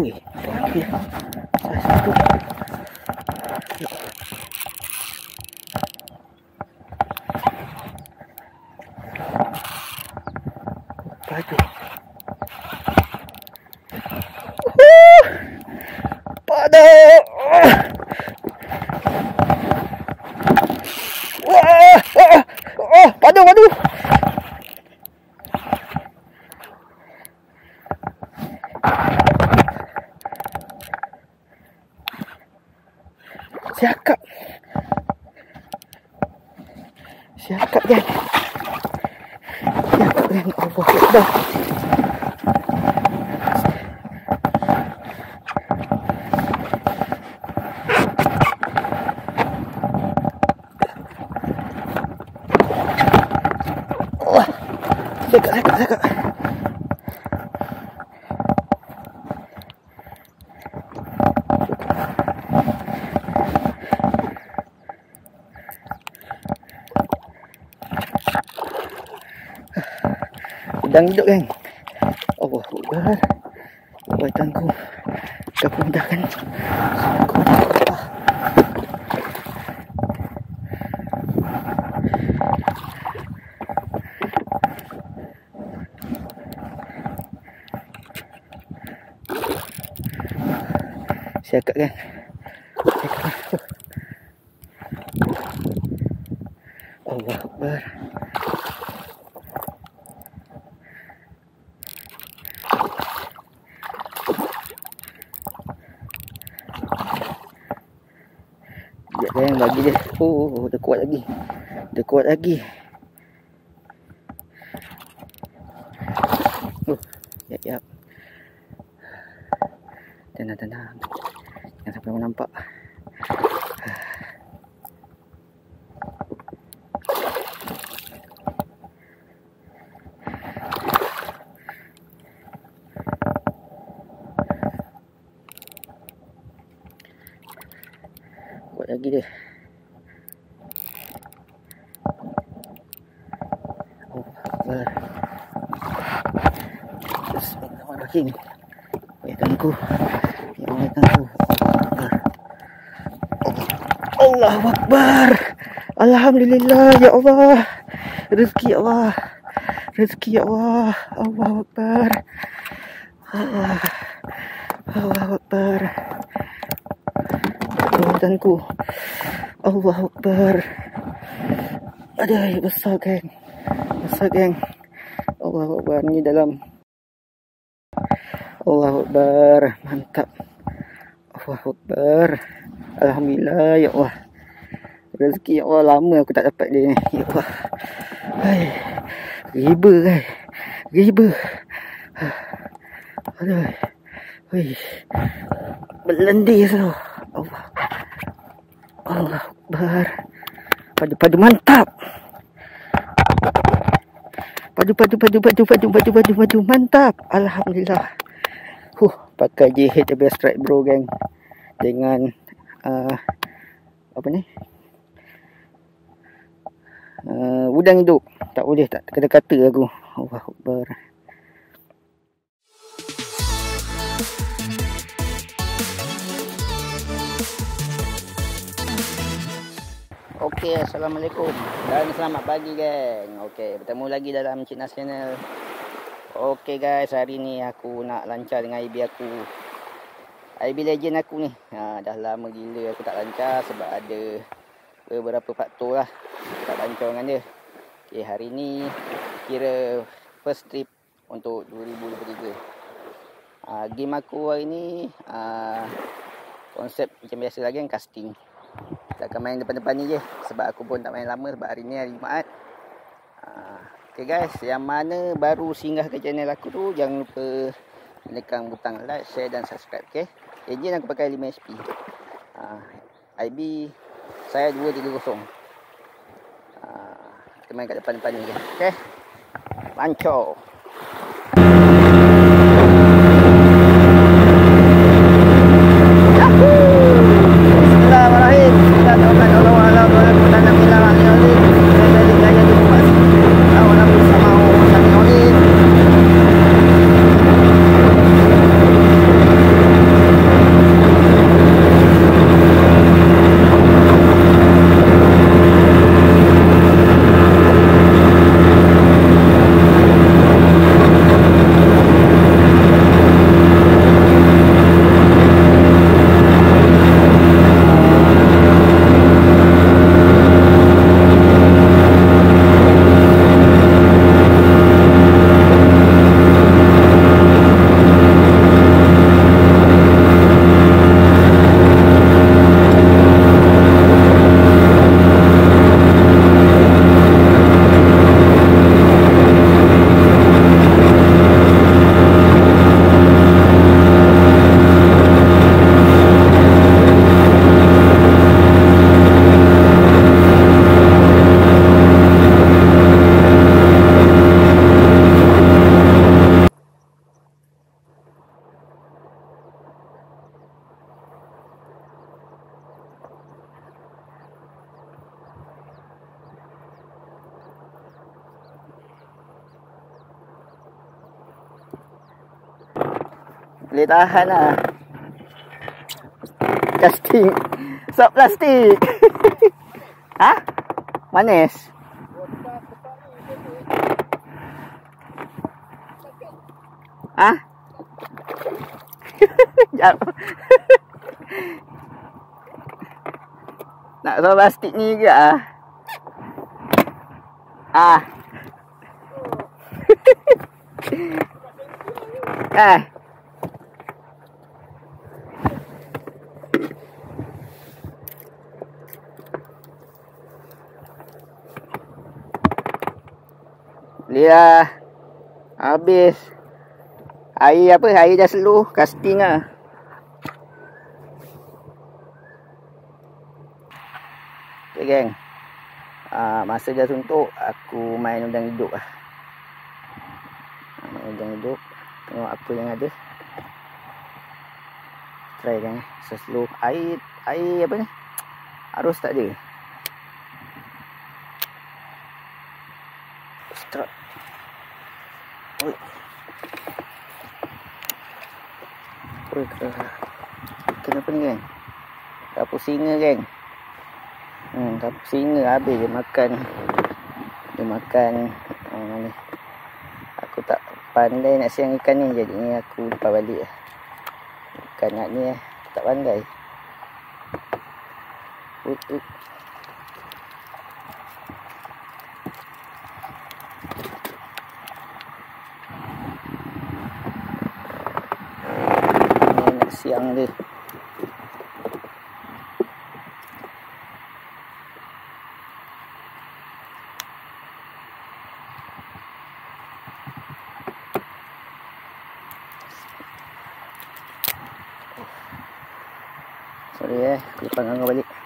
Ui, okey. Saya satu. Padu. Uh, Padu. Wah, ah, ah, padu, padu. Siakap. Siakap kan. Siakap kan. Allah Akbar. Wah. Siakap, siakap, Udang hidup kan. Allah Akbar. Buatanku. Kau pindahkan. Aku apa? Siakap kan. Siakap kan. Allah Akbar. Sayang bagi dia. Oh, dia kuat lagi. Dia kuat lagi. Oh, yap, yap. Tenang, tenang. Jangan sampai nampak. Kuat lagi dia. Oh, Akbar. Bismillahirrahmanirrahim. Waitanku. Ya waitanku. Allah Akbar. Alhamdulillah ya Allah. Rezeki ya Allah. Rezeki ya Allah. Allah Akbar. Allah. Allah Akbar. Kekuatanku. Allah Akbar. Aduh, besar geng. Besar geng. Allah Akbar. Ni dalam. Allah Akbar. Mantap. Allah Akbar. Alhamdulillah ya Allah. Rezeki ya Allah lama aku tak dapat dia ni. Ya Allah. Hai. Riba kan. Riba. Aduh. Wih. Berlendir tu. Allah. Allah Akbar. Padu-padu mantap. Padu padu padu padu padu padu padu padu mantap. Alhamdulillah. Pakai JHW Strike Bro gang dengan uh, apa ni? Uh, udang hidup. Tak boleh tak kata-kata aku. Allah Akbar. Okey, Assalamualaikum dan selamat pagi geng. Okey, bertemu lagi dalam Cik Nas Channel. Okey guys, hari ni aku nak lancar dengan IB aku. IB legend aku ni. Ha, dah lama gila aku tak lancar sebab ada beberapa faktor lah. Tak lancar dengan dia. Okey, hari ni kira first trip untuk 2023. Ha, game aku hari ni ha, konsep macam biasa lagi kan casting. Tak akan main depan-depan ni je Sebab aku pun tak main lama Sebab hari ni hari Jumaat uh, Okay guys Yang mana baru singgah ke channel aku tu Jangan lupa Menekan butang like, share dan subscribe Okay Engine aku pakai 5 HP uh, IB Saya 230 uh, Kita main kat depan-depan ni Okay Lancar Boleh tahan lah. Casting. Sop plastik. ha? Manis? Ha? Sekejap. Nak sop plastik ni ke ah? Ah. eh. Dia habis air apa air dah slow casting ah. Okay, geng. Uh, masa dah suntuk aku main udang hidup lah. Uh, main udang hidup. Tengok apa yang ada. Try kan. Seslow air air apa ni? Arus tak ada. Start. Oi. Oi, kenapa ni geng? Dapur singa geng. Hmm, dapur singa habis dia makan. Dia makan. Hmm, ni. Aku tak pandai nak siang ikan ni. Jadi ni aku lepas balik lah. Ikan nak ni lah. Tak pandai. Ut, ut. Siang dia. Sorry eh, lupa nganggur balik.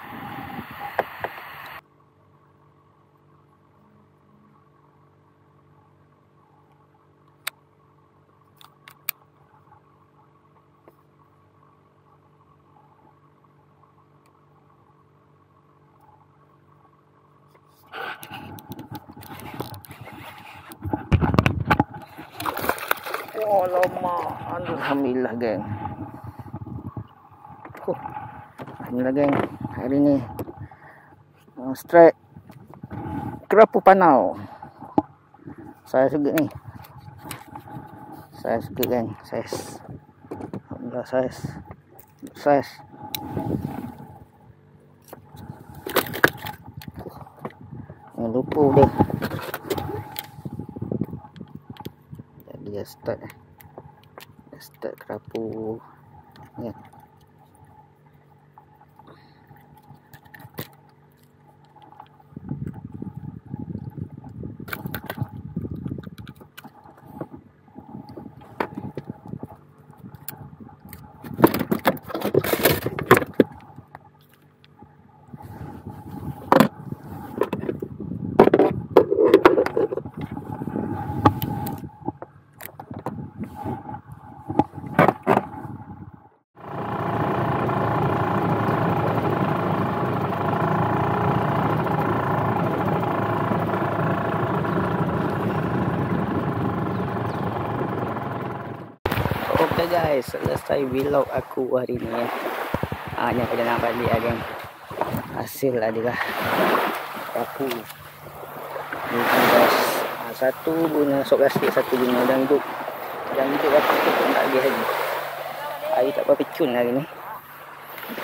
Lama Alhamdulillah geng. Alhamdulillah geng. Hari ni uh, Strike Kerapu panau. Saya juga ni. Saya juga geng. Saya Alhamdulillah saya Saya Yang lupa dia start eh. Dia start kerapu ni. Guys, selesai vlog aku hari ni ya. Ah, ni aku nak balik lah geng. Hasil lah dia lah. Aku. Guys. Ah, satu guna sok plastik, satu guna. Udang hidup aku tu pun tak lagi. Air tak apa cun hari ni.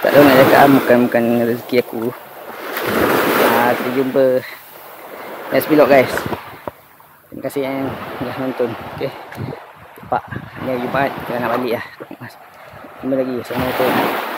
Tak tahu nak cakap bukan-bukan rezeki aku. Ah, kita jumpa next vlog guys. Terima kasih yang dah nonton. Okay nampak ni Jumaat kita nak balik lah. Jumpa lagi. Assalamualaikum